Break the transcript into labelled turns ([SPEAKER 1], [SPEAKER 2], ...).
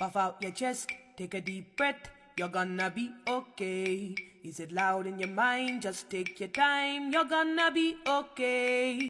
[SPEAKER 1] Puff out your chest, take a deep breath. You're gonna be okay. Is it loud in your mind? Just take your time. You're gonna be okay.